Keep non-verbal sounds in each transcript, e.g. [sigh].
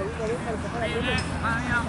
哎呀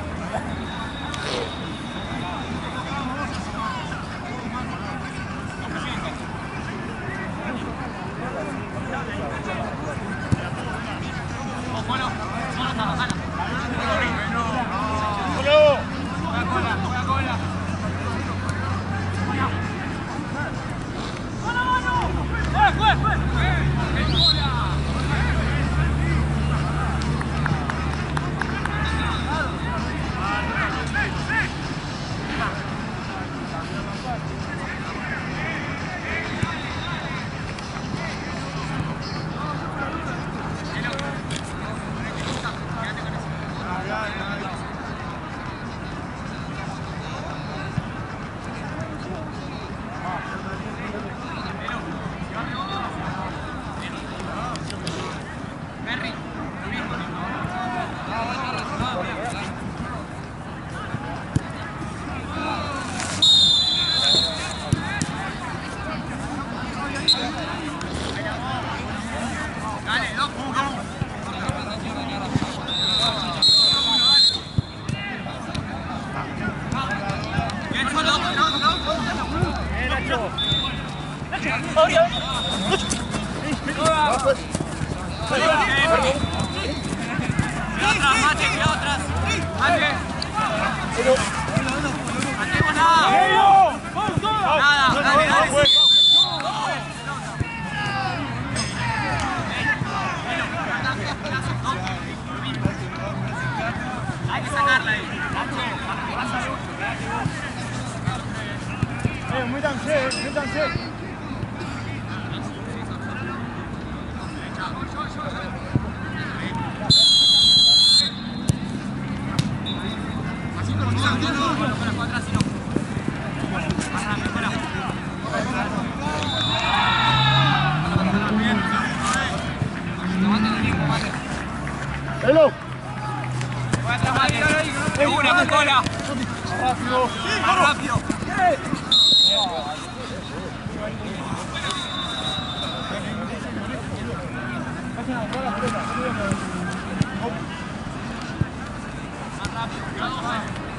cancha,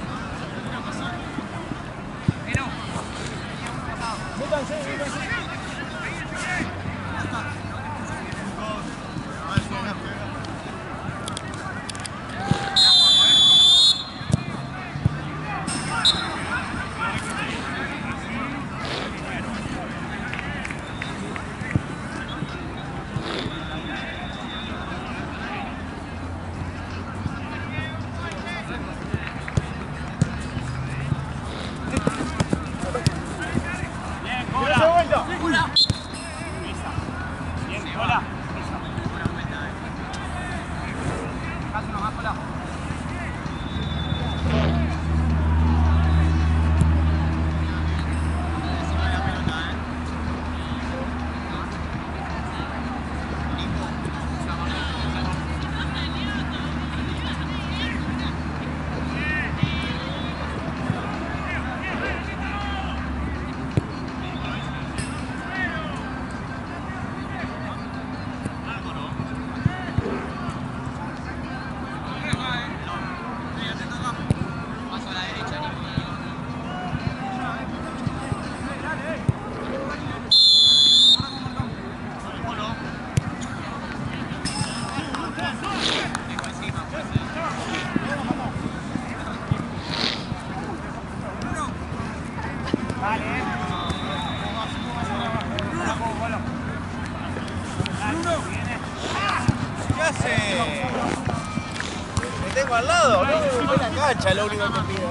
lo único que pido. ¿eh?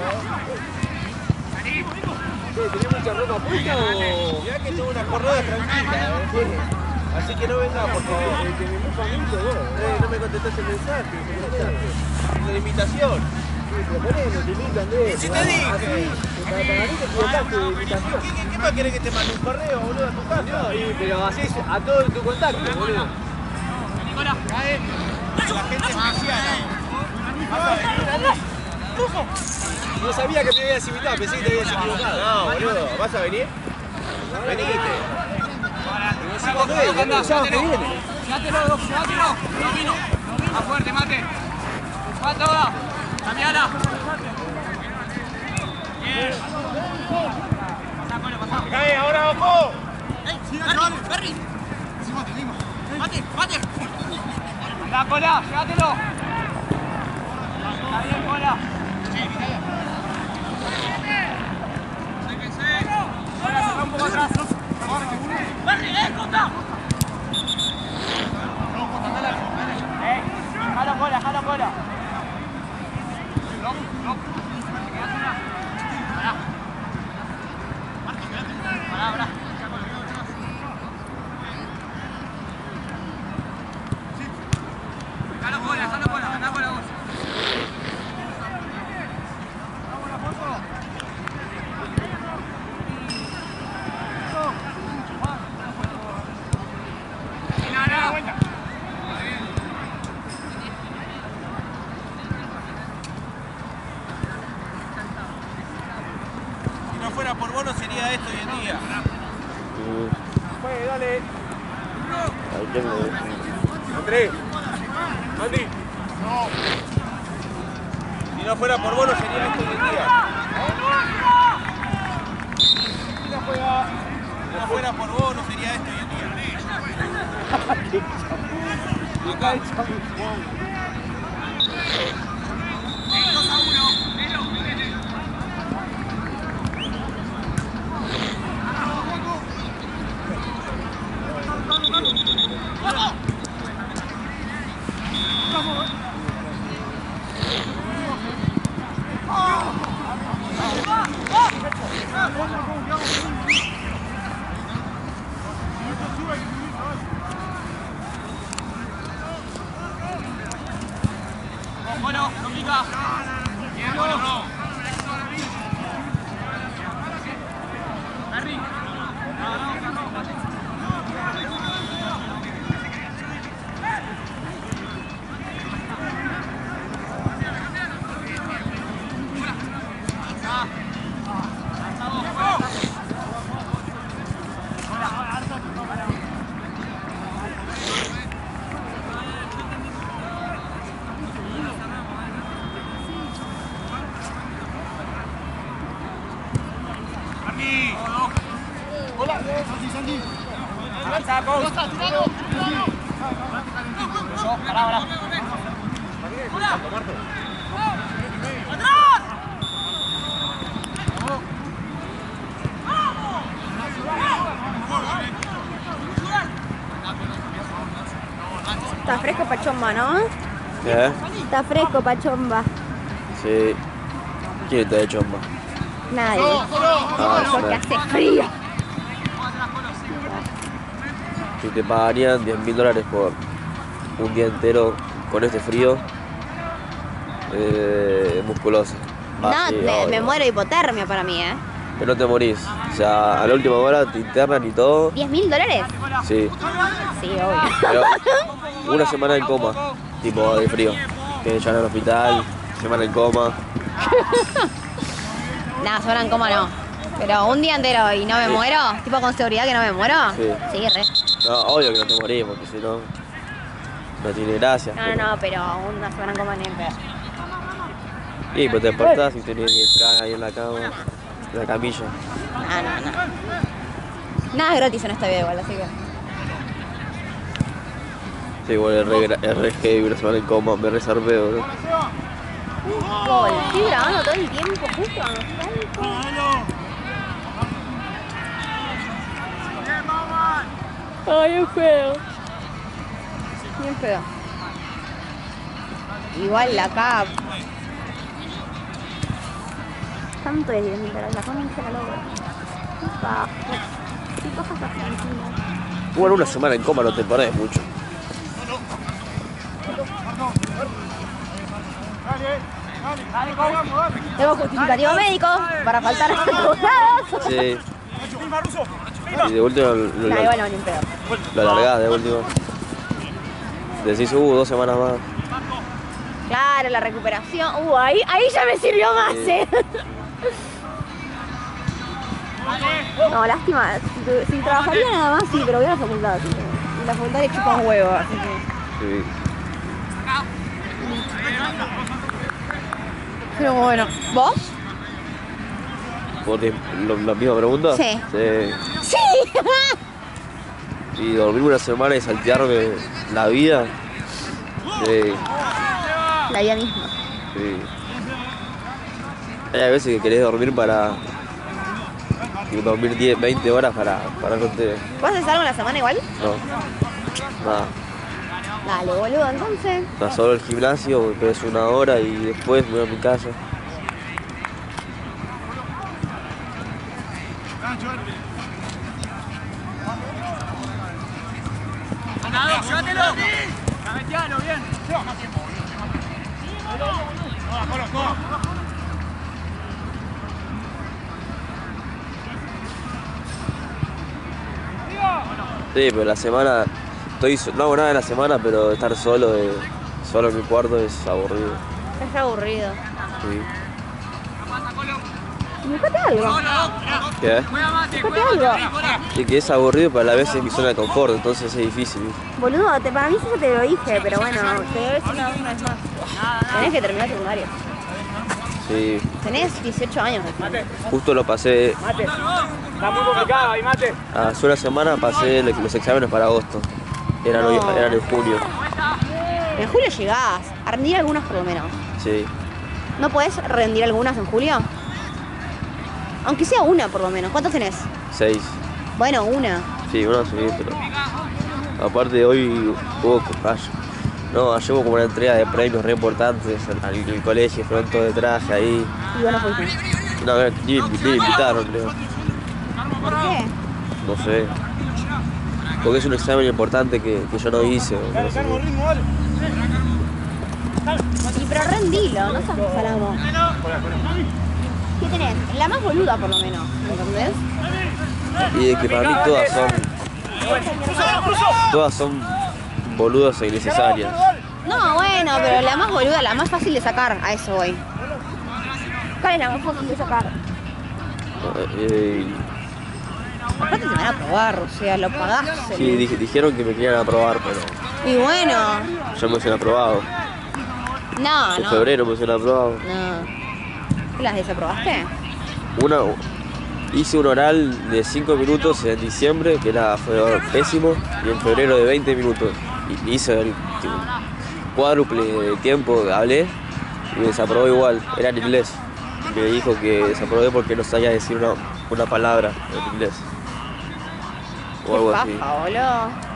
¿Tenés mucha ropa puesta o...? Ya que tuvo una jornada tranquila, ¿eh? Así que no venga, por favor. El que me mufa vos. Eh, no me contestaste el mensaje. La invitación. Sí, pero ponelo, te invitan de eso. ¿Sí te dije? Para, mí te invitación. ¿Qué, qué, qué más querés que te mande un correo, boludo, a tu casa? No, y, pero así a todo tu contacto, boludo. Nicolás, La gente es No sabía que me habías invitado, pensé que te habías equivocado. No, boludo, ¿vas a venir? Venite. Llévatelo, llévatelo. No vino. Más fuerte, mate. ¿Cuánto va? Cambiala. Bien. Pasá, pasá. ¡Cae, ahora ojo! Berry, Mate, mate. La cola, llévatelo. Está bien, cola. Cola, se va un poco atrás. Berry, eh, conta. Eh, jalo cola, jalo cola. Pará. Pará, pará. Jalo cola, jalo cola, andá cola vos. Si no fuera por vos no sería esto hoy en día. Pues, dale. Ahí tengo. Andrés. Andy. Si no fuera por vos no sería esto hoy en día. Si fuera por vos no sería esto hoy en día. Acá. Bueno, no pica. Bien, bueno. Berry. No, no, no, no. Avanza, Pau. Eso, pará, pará. Está fresco pachomba, ¿no? ¿Qué? Está fresco pachomba. Sí. ¿Quién ha hecho chomba? Nadie. Ah, Porque hace frío. Si te pagarían 10 mil dólares por un día entero con este frío, eh, musculoso. No, Ah, me, me muero de hipotermia para mí, ¿eh? Pero no te morís. O sea, a la última hora te internan y todo. ¿10 mil dólares? Sí. Sí, obvio. Pero [laughs] una semana en coma, tipo de frío. Que llevan al hospital, semana en coma. Nada, sobran cómo no. Pero un día entero y no me Sí. muero, tipo con seguridad que no me muero. Sí. Sí, re. No, obvio que no te morís, porque si no, no tiene gracia. No, no, no, pero una semana en coma ni en pedo. Y pues te despertás y tenés que entrar ahí en la cama, en la camilla. No, no, no. Nada es gratis en esta vida igual, así que. Sí, igual es re, es re heavy una semana en coma, me reservé, bro. Gol, estoy grabando todo el tiempo, justo. Ay, es feo. Bien feo. Igual acá. Tanto es 10 mil dólares, la la paja. Qué pajas argentinas. Bueno, una semana en coma no te pones mucho. Tengo justificativo médico para faltar a todos Sí. [laughs] Y de último lo, lo, Nah, igual no, lo alargás, de último. Decís, uh, dos semanas más. Claro, la recuperación. Uh, ahí, ahí ya me sirvió más, Sí. eh. No, lástima. Si, trabajaría nada más, sí, pero voy a la facultad. Y la facultad le chupa un huevo, así que. Sí. Pero bueno, ¿vos? ¿Lo- ¿La misma pregunta? Sí. Sí. Sí. [laughs] Y dormir una semana y saltearme la vida. Sí, La vida misma. sí. Hay veces que querés dormir para. y dormir 10, 20 horas para, para no te. ¿Vos haces algo en la semana igual? No. Nada. Dale, boludo, entonces. Nada, solo el gimnasio, pero es una hora y después me voy a mi casa. Sí, pero la semana. Estoy, no hago nada en la semana, pero estar solo, eh, solo en mi cuarto es aburrido. Es aburrido. Sí. Buscate algo. ¿Qué? Buscate algo. Sí, que es aburrido, pero a la vez es mi zona de confort, entonces es difícil. Boludo, te, para mí se te lo dije, pero bueno, te voy a decir una, una vez más. Tenés que terminar secundario. Sí, Tenés 18 años. justo lo pasé. Mate. Está muy complicado ahí, mate. Hace una semana pasé los exámenes para agosto. Eran, hoy- No. eran en junio. En julio llegás. A rendir algunas por lo menos. Sí. ¿No podés rendir algunas en julio? Aunque sea una por lo menos. ¿Cuántos tenés? Seis. Bueno, una. Sí, una sí, pero. Aparte hoy hubo. ay- No, ayer hubo como una entrega de premios re importantes al, al- al colegio, fueron todos de traje ahí. Y vos no fuiste. No, ni, ni me invitaron, creo. ¿Por qué? No sé. Porque es un examen importante que, que yo no hice. no sé pero rendilo, no seas salamo. ¿Qué tenés? La más boluda por lo menos, ¿entendés? Y de que para mí todas son. Todas son boludas e innecesarias. No, bueno, pero la más boluda, la más fácil de sacar, a eso voy. ¿Cuál es la más fácil de sacar? Eh, Aparte te van a probar, o sea, lo pagaste. sí, dij- dijeron que me querían aprobar, pero Y bueno, ya me hubiesen aprobado. no, En no. febrero me hubiesen aprobado. No. ¿Qué las desaprobaste? Una, hice un oral de 5 minutos en diciembre, que era, fue pésimo, y en febrero de 20 minutos. Y hice el tipo, cuádruple de tiempo, hablé y me desaprobó igual, era en inglés. Me dijo que desaprobé porque no sabía decir una, una palabra en inglés. O algo Qué así. paja, boludo.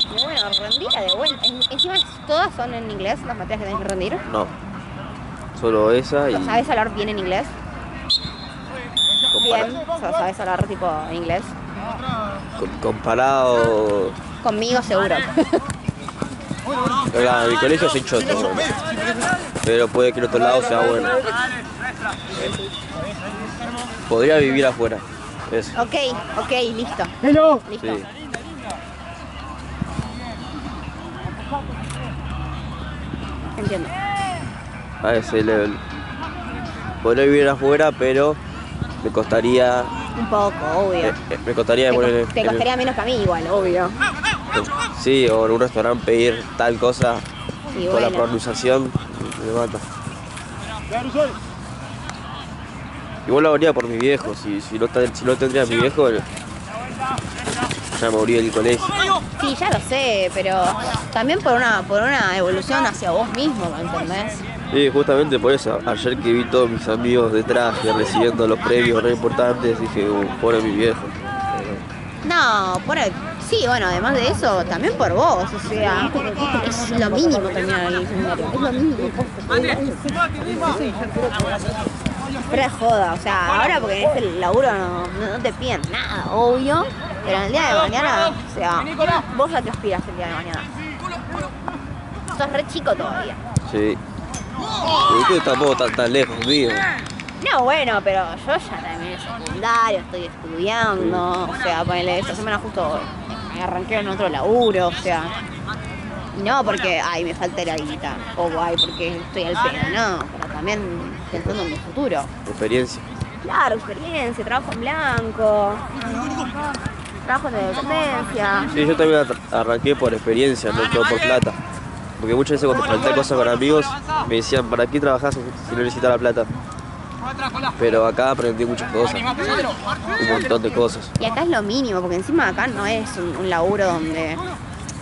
Y bueno, rendila de vuelta. En- Encima todas son en inglés, las materias que tenés que rendir. No. Solo esa y ¿Sabes hablar bien en inglés? compara- Bien. O sea, ¿sabes hablar tipo en inglés? com- comparado. Conmigo seguro. En mi colegio soy choto, bueno. pero puede que en otro lado sea bueno. Podría vivir afuera. Eso. ok, ok, listo. Listo. Sí. Entiendo. A ese level. Podría vivir afuera, pero me costaría. Un poco, obvio. eh, eh, me costaría Te, poner. cos- te costaría menos que a mí igual, obvio. Sí, o en un restaurante pedir tal cosa Y con la pronunciación me mata. Igual lo haría por mi viejo, si, si, no, si no tendría a mi viejo, ya me moría del colegio. Sí, ya lo sé, pero también por una, por una evolución hacia vos mismo, ¿me entendés? Sí, justamente por eso, ayer que vi todos mis amigos de traje recibiendo los premios re importantes, dije, uh, pobre mi viejo. No, por el- sí, bueno, además de eso, también por vos, o sea, es lo mínimo terminar el secundario, es lo mínimo. Pero es joda, o sea, ahora porque en este laburo no, no- no te piden nada, obvio, pero en el día de mañana, o sea, vos a qué aspiras el día de mañana. Sos re chico todavía. Sí. Y ustedes tampoco tan, tan lejos mío. No, bueno, pero yo ya terminé el secundario, estoy estudiando, o sea, ponele, esta semana justo me arranqué en otro laburo, o sea, no porque, ay, me falta la guita, o ay, porque estoy al pedo, no, también pensando en mi futuro. Experiencia. Claro, experiencia, trabajo en blanco, trabajo de dependencia. Sí, yo también ar- arranqué por experiencia, no todo por plata. Porque muchas veces cuando falté cosas con amigos me decían, ¿para qué trabajás si no necesitas la plata? Pero acá aprendí muchas cosas, un montón de cosas. Y acá es lo mínimo, porque encima acá no es un, un laburo donde,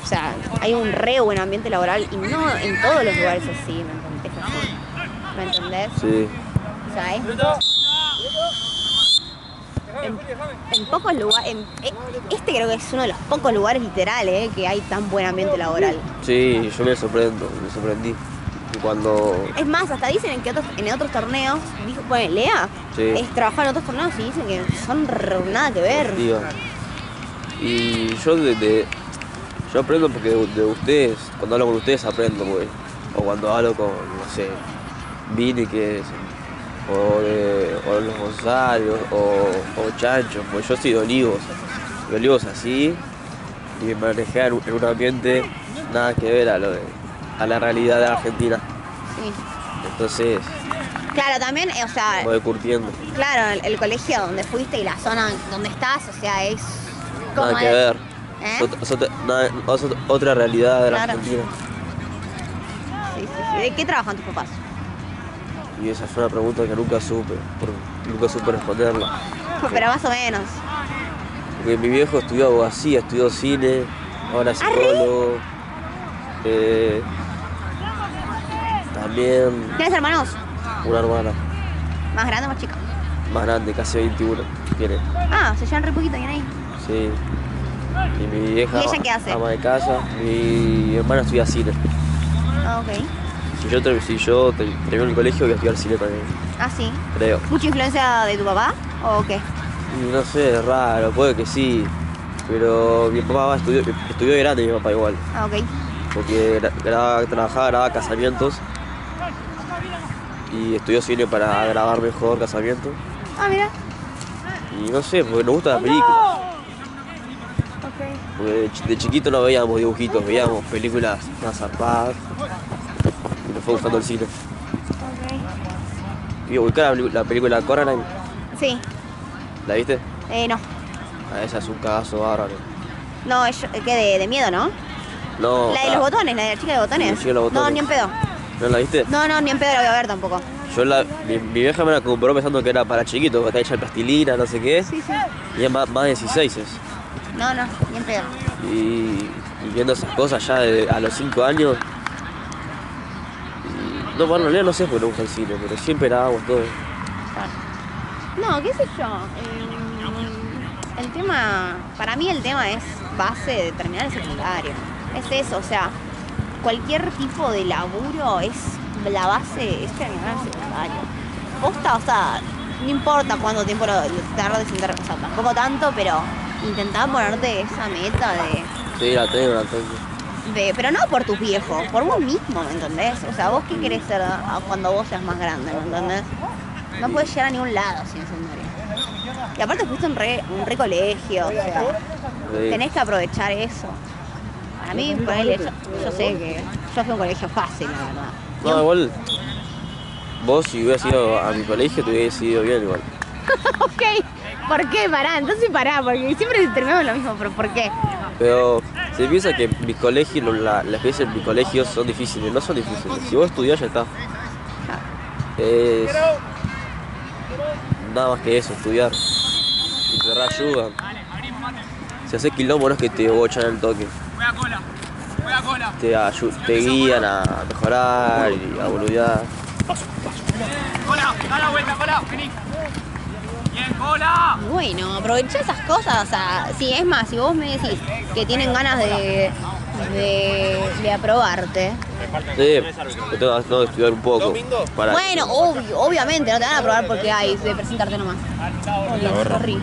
o sea, hay un re buen ambiente laboral y no en todos los lugares así, ¿me entendés? Así. ¿Me entendés? Sí, O sea, es en, en pocos lugares, este creo que es uno de los pocos lugares literales eh, que hay tan buen ambiente laboral. sí, yo me sorprendo, me sorprendí. Y cuando... Es más, hasta dicen en que otros, en otros torneos, dijo, bueno, Lea, Sí. es trabajar en otros torneos y dicen que son nada que ver. Y yo de, de- yo aprendo porque de, de ustedes, cuando hablo con ustedes aprendo, pues. O cuando hablo con, no sé, Vini que es, o de o los González, o, o Chancho, pues yo soy de Olivos. De Olivos así, y me manejé en un, en un ambiente nada que ver a lo de, a la realidad de Argentina. Sí. Entonces, Claro, también, o sea, curtiendo. claro, el, el colegio donde fuiste y la zona donde estás, o sea, es como Nada que ver. ¿Eh? Otra- nada- realidad de la. Argentina. Sí, sí, sí. ¿De qué trabajan tus papás? Y esa fue una pregunta que nunca supe, nunca supe responderla. [laughs] Pero más o menos. Porque mi viejo estudió abogacía, estudió cine, ahora es ¿Ah, psicólogo. eh, también ¿Tienes hermanos? una hermana ¿Más grande o más chica? más grande, casi 21, tiene. Ah, se llevan re poquito, ¿bien ahí? Sí. Y mi vieja ¿Y ella qué hace? ama de casa, mi hermana estudia cine. Ah, ok. Si yo, si yo ter- termino el colegio voy a estudiar cine también, Ah, sí. creo. ¿Mucha influencia de tu papá? ¿O qué? No sé, es raro, puede que sí. Pero mi papá estudió, estudió de grande mi papá igual. Ah, ok. Porque gra- grababa, trabajaba, grababa casamientos. Y estudió cine para grabar mejor casamientos. Ah, mira. Y no sé, porque nos gusta la película. Ok. Porque de chiquito no veíamos dibujitos, veíamos películas más zarpadas. Fue gustando el cine. Ok. Y ubicar la, la película Coraline, Sí. ¿la viste? Eh, no. Ah, esa es un cagazo bárbaro. No, es que de, de miedo, ¿no? No, La de ah, los botones, la de la chica de botones. La chica de los No, ni en pedo. ¿No la viste? No, no, ni en pedo la voy a ver tampoco. Yo la, mi, mi vieja me la compró pensando que era para chiquitos, que está hecha de plastilina, no sé qué. Sí, sí. Y es más, más de 16 es. No, no, ni en pedo. Y, y viendo esas cosas ya de- a los 5 años. No, bueno, en realidad no sé por qué no gusta el cine, pero siempre grabamos todo. No, qué sé yo. eh, el tema, para mí el tema es base de terminar el secundario. Es eso, o sea, cualquier tipo de laburo es la base, es terminar el secundario. Posta, o sea, no importa cuánto tiempo lo, tardes en o sea, tampoco tanto, pero intentar ponerte esa meta de, Sí, la tengo, la tengo. Pero no por tus viejos, por vos mismo, ¿me entendés? O sea, vos qué querés ser cuando vos seas más grande, ¿me entendés? No puedes llegar a ningún lado sin secundario. Y aparte fuiste un re, un re colegio, o sea, Sí. tenés que aprovechar eso. Para mí, ponele, yo, yo sé que yo fui a un colegio fácil, la verdad. No, igual. Vos, si hubieras ido a mi colegio, te hubieras ido bien igual. [laughs] ok, ¿por qué? Pará, entonces pará, porque siempre terminamos lo mismo, pero ¿por qué? Pero se piensa que mis colegios, las en mis colegios son difíciles, no son difíciles. Si vos estudiás ya está. Es nada más que eso, estudiar. Y te ayuda. Si haces quilombo no es que te bochan el toque. Te, te guían a mejorar y a boludear. Cola. Da vuelta, cola. Vení. Bueno, aprovechá esas cosas, o sea, si es más, si vos me decís que tienen ganas de, de, de aprobarte, Sí, tengo, que estudiar un poco. Para bueno, obvio, obviamente, no te van a aprobar porque hay de presentarte nomás. Obvio, sorry.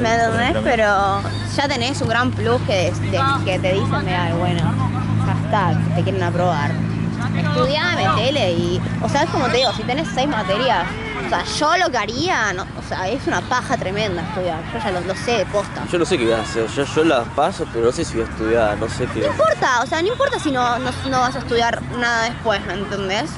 ¿Me entendés? Pero ya tenés un gran plus que, de- que te dicen, mira, bueno, ya está, te quieren aprobar. Estudiá, metele y. O sea, es como te digo, si tenés seis materias, sea, yo lo que haría, no, o sea, es una paja tremenda estudiar. Yo ya lo, lo sé de posta. Yo no sé qué voy a hacer, yo, yo las paso, pero no sé si voy a estudiar, no sé qué. No importa, o sea, no importa si no, no, no vas a estudiar nada después, ¿me entendés?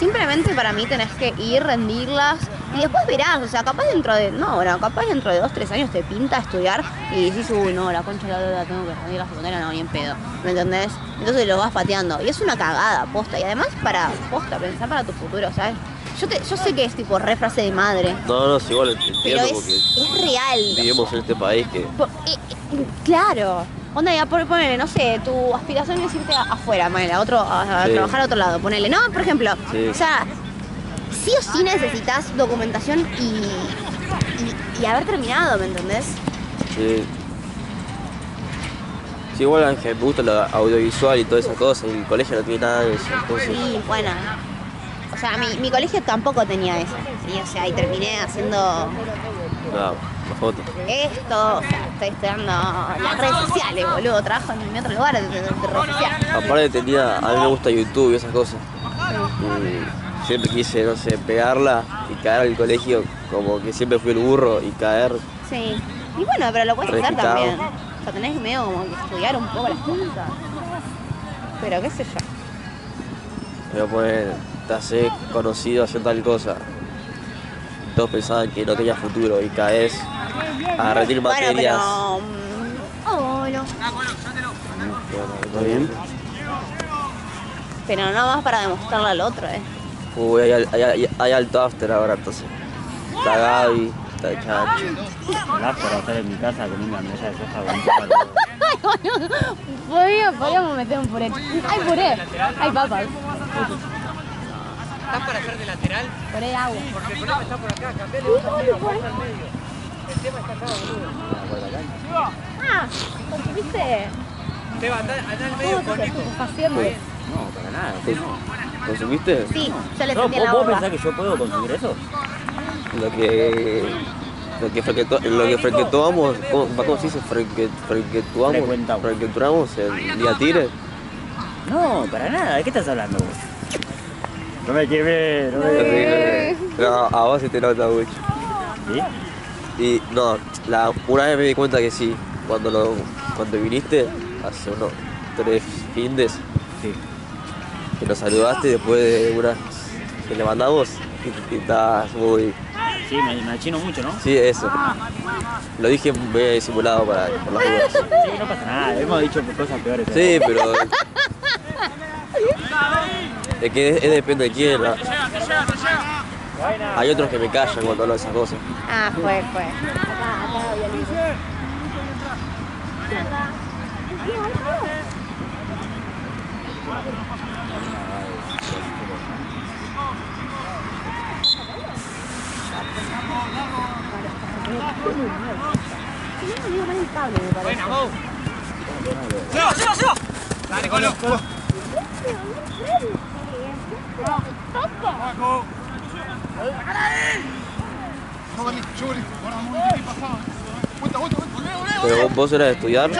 Simplemente para mí tenés que ir, rendirlas Y después verás, o sea, capaz dentro de. No, bueno, capaz dentro de dos, tres años te pinta estudiar y decís, uy, no, la concha de la deuda tengo que rendir la secundaria, no, ni en pedo. ¿Me entendés? Entonces lo vas pateando. Y es una cagada, posta. Y además para, posta, pensar para tu futuro, ¿sabes? Yo, te, yo sé que es tipo re frase de madre, No, no, sí, igual pero entiendo es, porque es real. vivimos en este país que eh, eh, claro. Onda, ya por ponele, no sé, tu aspiración es irte afuera, ponele, a, otro, a, a Sí. trabajar a otro lado, ponele. No, por ejemplo, Sí. o sea, sí o sí necesitas documentación y, y, y haber terminado, ¿me entendés? Sí. Sí, igual Ángel, me gusta lo audiovisual y todas esas cosas, y el colegio no tiene nada de eso, entonces... Sí, bueno. O sea, mi, mi colegio tampoco tenía eso. Y, o sea, y terminé haciendo la foto. esto, o sea, estoy estudiando las redes sociales, boludo. Trabajo en mi otro lugar de, de, de redes sociales. Aparte tenía, a mí me gusta YouTube y esas cosas. Y siempre quise, no sé, pegarla y caer al colegio, como que siempre fui el burro y caer. Sí. Y bueno, pero lo puedes hacer también. O sea, tenés medio como que estudiar un poco las cosas. Pero qué sé yo. Pero pues te haces conocido haciendo tal cosa. Todos pensaban que no tenía futuro y caes a rendir Bueno, materias. pero... mm, oh, no. ¿Está bien? Pero no más para demostrarle al otro, ¿eh? Uy, hay, hay, hay- hay alto after ahora entonces. Está Gaby, está Chancho. El after estar en mi casa con una mesa de soja. [laughs] Podríamos, podríamos meter un puré. Hay puré, hay papas. ¿Estás para hacer de lateral? Puré de agua. Porque el problema está por acá, cambiale vos al medio, vos al medio. El tema está acá, boludo. Ah, ¿viste? Seba, andá, andá al medio con Nico. Haciendo. No, para nada, eso no. ¿Consumiste? Sí, yo le No, sentí en ¿Vos, la vos pensás que yo puedo conseguir eso? Lo que. Lo que, lo que frecuentábamos, ¿cómo, cómo se dice? Freque- Frecuentuamos, Frecuentamos. frecuentuamos el día tire. No, para nada. ¿De qué estás hablando vos? No me quemé, no me quemé. No, a vos sí te nota mucho. ¿Sí? Y no, la, una vez me di cuenta que sí, cuando, lo, cuando viniste, hace unos tres findes, Sí. que nos saludaste después de una que le mandamos y, y estabas muy... Sí, me, me achino mucho, ¿no? Sí, eso. Lo dije medio disimulado para, por las dudas. Sí, no pasa nada. Hemos dicho cosas peores. Sí, pero... [laughs] Es que es, es depende de quién. la- Hay otros que me callan cuando hablo de esas cosas. Ah, fue, fue. Buena, vos. Seba, Seba, Seba. Dale, Colo. Pero vos, eras de estudiar.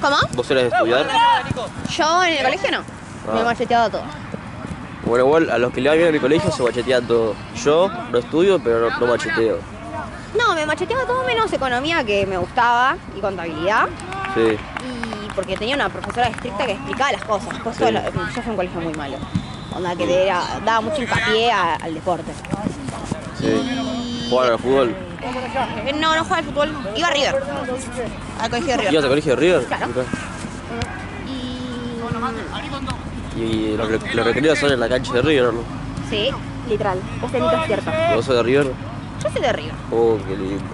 ¿Cómo? vos eras de estudiar. Yo en el colegio no. Me Ah. macheteado todo. Bueno, igual a los que le va bien en mi colegio se machetean todo. Yo no estudio, pero no, no macheteo. No, me macheteaba todo menos economía que me gustaba y contabilidad. Sí. Y porque tenía una profesora estricta que explicaba las cosas. Todo Sí. yo fui a un colegio muy malo. Onda que te era- daba mucho hincapié a- al deporte. Sí. ¿Jugaban al fútbol? Eh, No, no jugaba al fútbol. Iba a River. Al colegio de River. ¿Ibas al colegio de River? Claro. Y... Y los, los recreos son en la cancha de River, ¿no? Sí, literal. Es cierto. ¿Vos sos de River? Yo soy de River. Oh, qué lindo.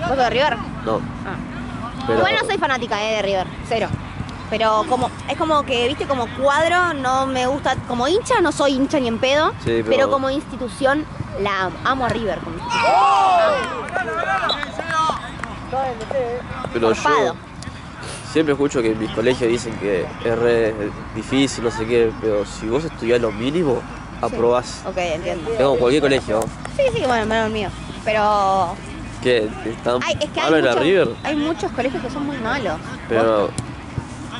¿Vos sos de River? No, Ah. pero... Igual no soy fanática eh, de River, cero. Pero como es como que, viste, como cuadro no me gusta, como hincha no soy hincha ni en pedo, Sí, pero... pero- como institución la amo a River. Como institución. Pero yo siempre escucho que en mis colegios dicen que es re difícil, no sé qué, pero si vos estudiás lo mínimo, aprobás. Ok, entiendo. Tengo cualquier colegio. Sí, sí, bueno, menos el mío. Pero ¿Qué? ¿Están, hay, es que hay, muchos- River? hay muchos colegios que son muy malos. Pero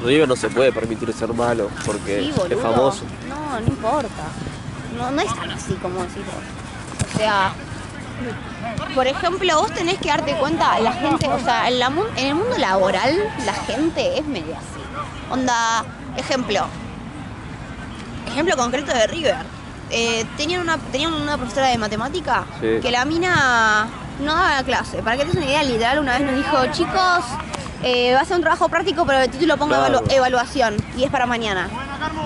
River no se puede permitir ser malo porque Sí, es famoso. No, no importa. No, no es tan así como decís vos. O sea, por ejemplo, vos tenés que darte cuenta, la gente, o sea, en, la en el mundo laboral, la gente es medio así. Onda, ejemplo. Ejemplo concreto de River. eh, tenían, una, tenían una profesora de matemática Sí. que la mina no daba la clase. Para que te des una idea, literal, una vez nos dijo, chicos, eh, va a ser un trabajo práctico, pero el título Claro. evalu- evaluación y es para mañana.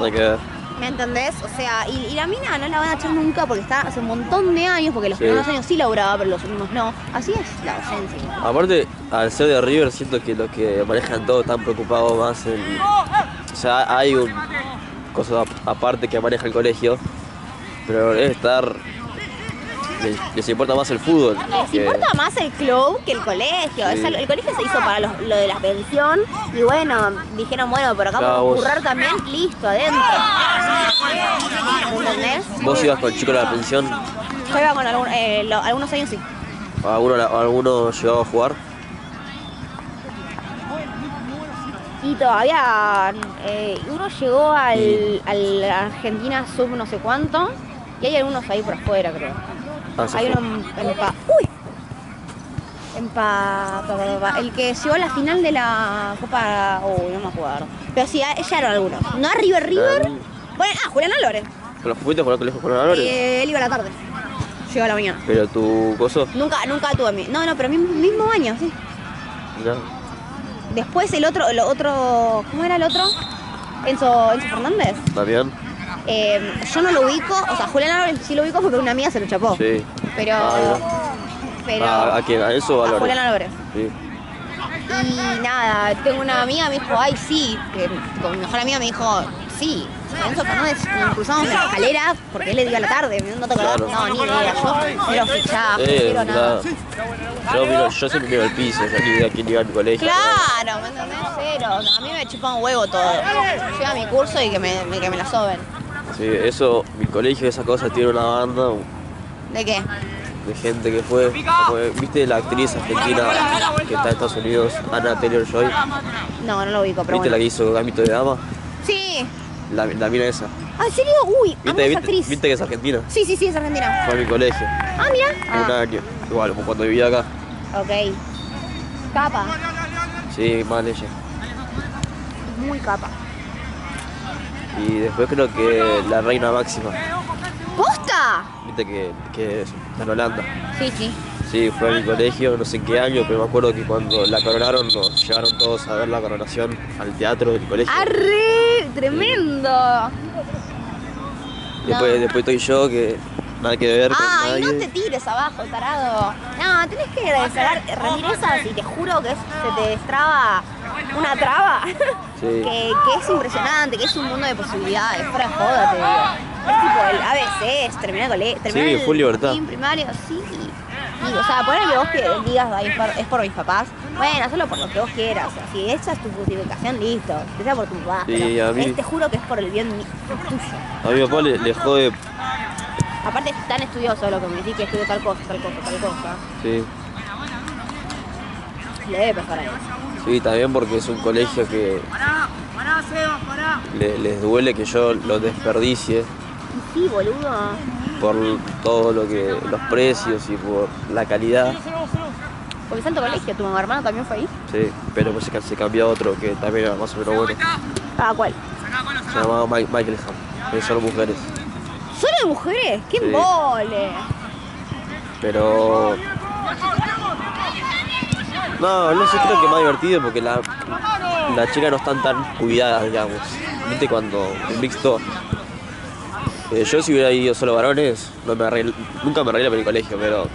Ver. ¿Me entendés? O sea, y, y la mina no la van a echar nunca porque está hace un montón de años, porque los Sí. primeros años sí laburaba, pero los últimos no. Así es la docencia. Aparte, al ser de River, siento que los que manejan todo están preocupados más en. O sea, hay un. cosa ap- aparte que maneja el colegio, pero debe estar. Les, les importa más el fútbol. Les que- importa más el club que el colegio. Sí. Es el, el colegio se hizo para los- lo de la pensión y bueno, dijeron, bueno, pero acá vamos a currar también, listo, adentro. ¿Vos ibas con el chico de la pensión? Yo iba con algún- eh, lo- algunos años sí. ¿Alguno, alguno llegaba a jugar? Y todavía eh, uno llegó al, al Argentina sub no sé cuánto y hay algunos ahí por afuera creo. Ah, hay fue. uno en, en pa. ¡Uy! En pa, pa, El que llegó a la final de la Copa. Uy, no me acuerdo. Pero sí, a- ya eran algunos. No a River River. Ah. Bueno, ah, Julián Álvarez. ¿Pero fuiste jugar al colegio? Eh, él iba a la tarde. Llegó a la mañana. Pero tu coso. Nunca, nunca tuve mi. No, no, pero mismo, mismo año, sí. No. Después el otro, el otro. ¿Cómo era el otro? Enzo, Enzo Fernández. ¿También? Eh, yo no lo ubico, o sea, Julián Álvarez sí lo ubico porque una amiga se lo chapó. Sí. Pero. Ah, pero. ¿A, a quién? ¿A eso o a a? Julián Álvarez. Sí. Y nada, tengo una amiga, me dijo, ay, sí. Que con mi mejor amiga me dijo, sí. Enzo Fernández nos cruzamos en la escalera porque él le dio a la tarde. ¿No te acordás? Claro. No, ni idea. Yo cero fichaje, Eh, cero nada. Yo, miro, yo siempre miro el piso, yo idea quién iba a mi colegio. Claro, ¿me entendés? Cero. O sea, a mí me chupa un huevo todo. Llega mi curso y que me, me- que me la soben. Sí, eso, mi colegio, esa cosa, tiene una banda ¿De qué? de gente que fue, fue- ¿viste la actriz argentina que está en Estados Unidos, Anna Taylor-Joy? No, no lo ubico, pero ¿Viste bueno. la que hizo Gambito de Dama? Sí. La, la mina esa. Ah, ¿en serio? Uy, amo ¿Viste, esa viste, actriz. viste que es argentina? Sí, sí, sí, es argentina. Fue a mi colegio, Ah, mira. un Ah, año. Igual, como cuando vivía acá. ok. Capa. Sí, mal ella. Muy capa. Y después creo que la reina máxima, ¡Posta! viste que, que es en Holanda. Sí, sí. Sí, fue a mi colegio, no sé en qué año, pero me acuerdo que cuando la coronaron nos llevaron todos a ver la coronación al teatro del colegio. ¡Arre! ¡Tremendo! Después, No. después estoy yo que nada que ver con Ay, nadie. no te tires abajo, tarado. No, tenés que rendir esas y te juro que se te destraba una traba. Sí. [laughs] que, que es impresionante, que es un mundo de posibilidades. Fuera de joda, te digo. Es tipo el ABC, es terminar el colegio. Sí, full libertad. En primario, sí. Y, o sea, poner que vos que digas "Ay, es por, es por mis papás. Bueno, hazlo por lo que vos quieras. O sea, si esa es tu justificación, listo. Que sea por tu papá. Sí, pero a mí- es- te juro que es por el bien tuyo. A mi papá le, le jode, Aparte es tan estudioso lo que me decís que estudio tal cosa, tal cosa, tal cosa. sí, Le debe pasar a él. Sí, también porque es un colegio que le- les duele que yo lo desperdicie Y sí, boludo. por todo lo que, los precios y por la calidad, Porque santo colegio, tu mamá hermano también fue ahí. sí, pero pues se, se cambió a otro que también era más o menos bueno, Ah, ¿cuál? se llamaba Mike, Michaelham, que son mujeres, ¿Solo de mujeres? ¡Qué Sí. mole! pero... No, no sé, creo que más divertido porque la, las chicas no están tan cuidadas, digamos. Viste cuando un mixto. eh, yo si hubiera ido solo varones, no me nunca me arreglé por el colegio, pero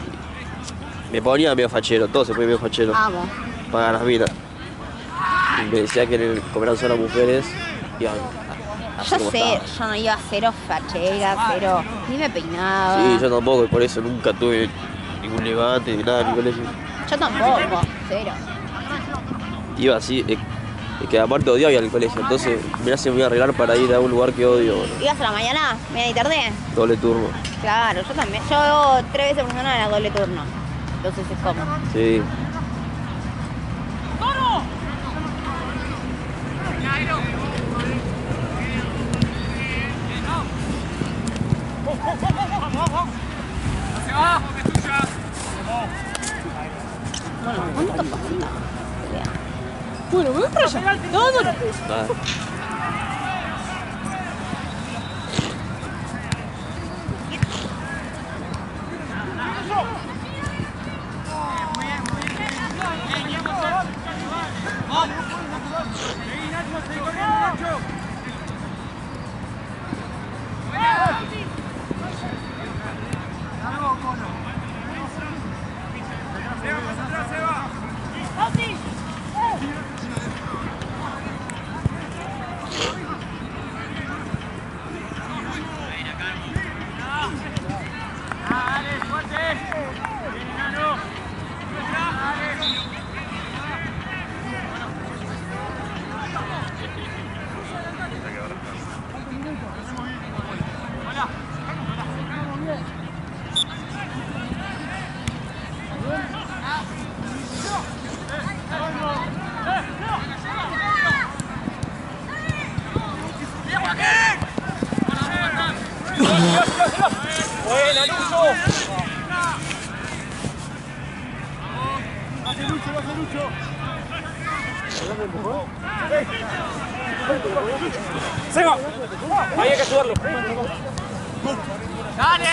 me ponía medio fachero, todo se ponía medio fachero Amo. para las minas. Me decía que en el comerán solo mujeres iban Yo sé, yo no iba a cero fachera, cero. Ni me peinaba. Sí, yo tampoco, y por eso nunca tuve ningún levante ni nada en mi colegio. Yo tampoco, cero. Iba así, eh, que aparte odiaba ir al colegio, entonces mirá si me voy a arreglar para ir a un lugar que odio, bueno, ¿Ibas a la mañana? ¿Media y tarde? doble turno. Claro, yo también. Yo tres veces por semana era doble turno. Entonces es como. Sí, 嗯 Buena, Lucho. Seba. Ahí hay que ayudarlo. ¡Dale!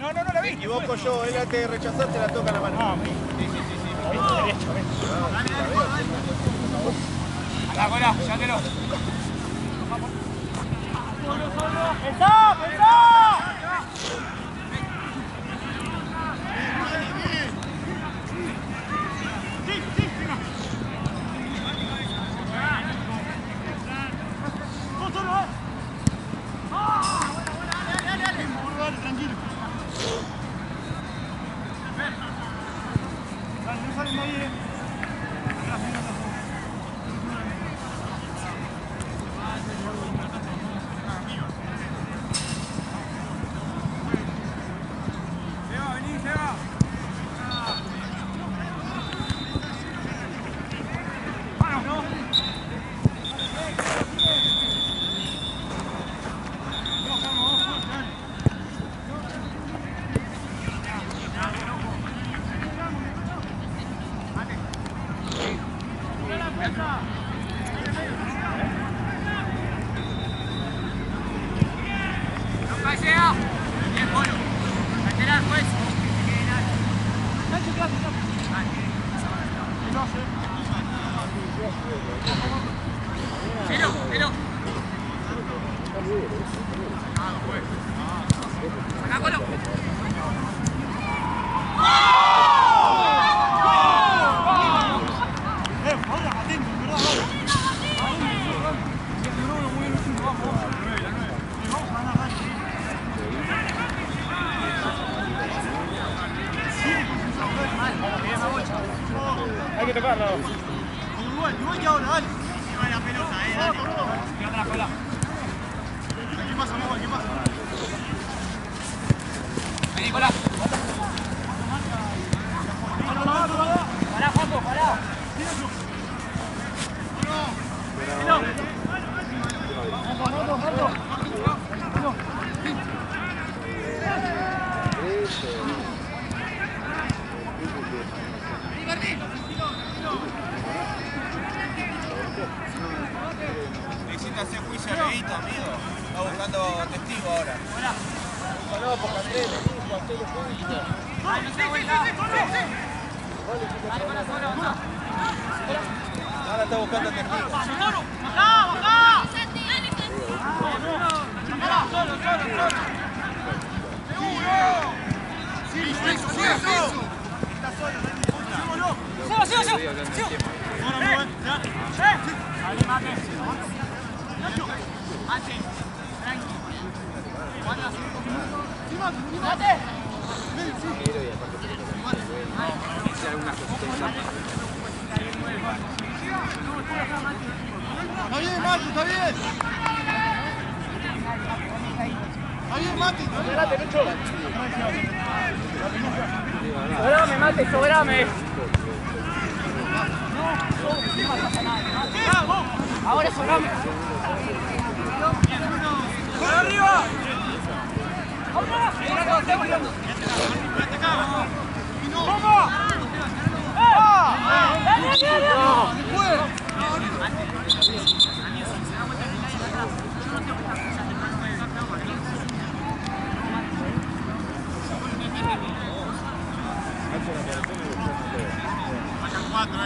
No, no, no la vi. Me equivoco yo, él te rechazó, te la toca la mano. Sí, sí, sí, sí. Acá, cola, llévatelo. Pasea. Ahora sobrame. ¡Por arriba! ¡Vamos! acá.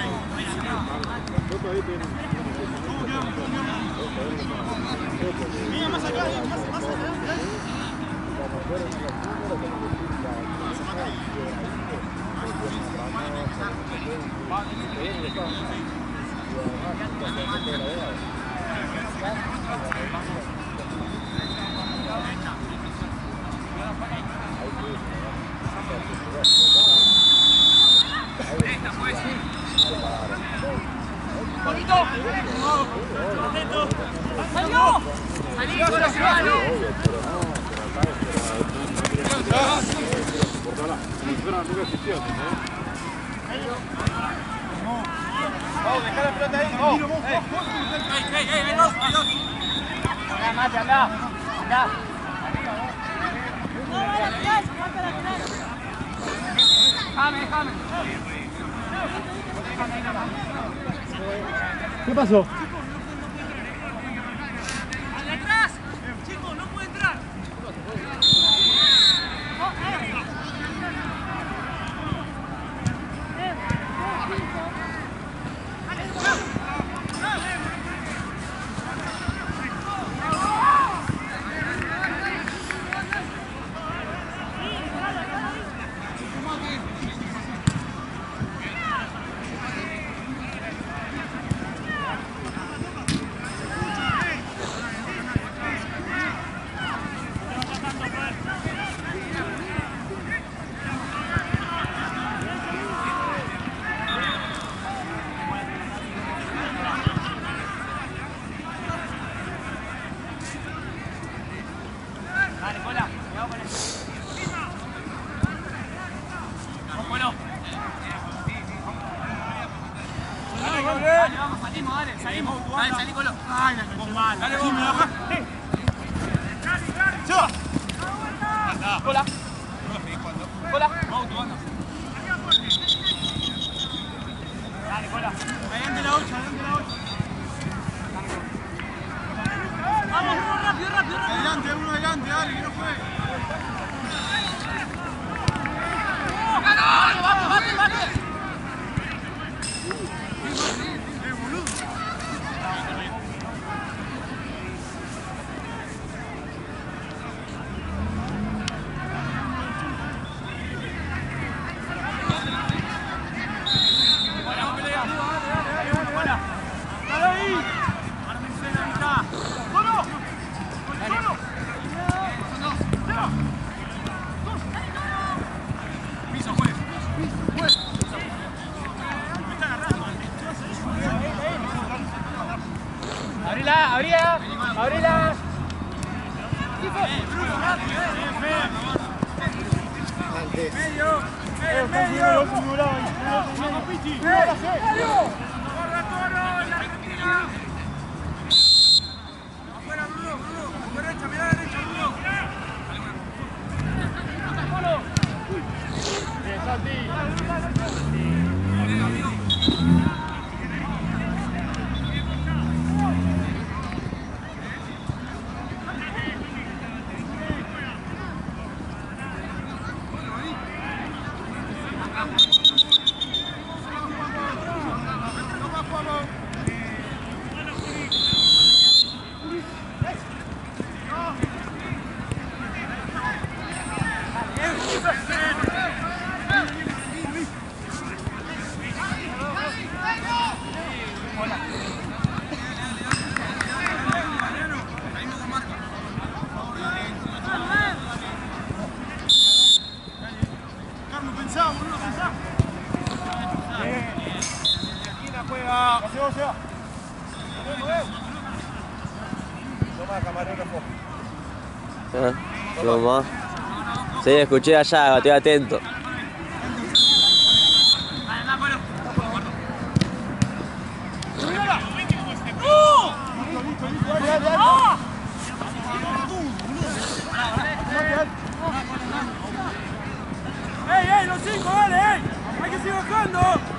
¡Ey, ey, ¡No, déjame! ¿Qué pasó? Adelante, uno adelante, dale, que no fue. Sí, escuché allá, estoy atento. ¡Ey, ey, los cinco, dale, ey! ¡Hay que seguir bajando!